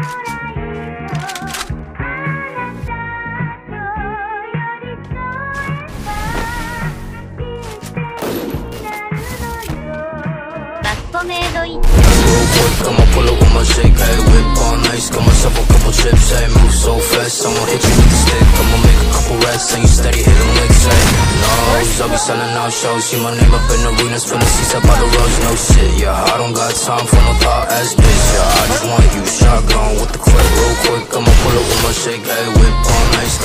Got pull up on my shake, hey, whip on. nice Got myself a couple chips, hey, move so fast I'ma hit you with the stick, I'ma make a couple rests And you steady hitting licks, hey No, I'll be selling out shows See my name up in arenas, finna seats up by the roads No shit, yeah, I don't got time for no thought ass bitch, yeah I just want with the clip Real quick, I'ma pull up with my shake, hey Whip all nice,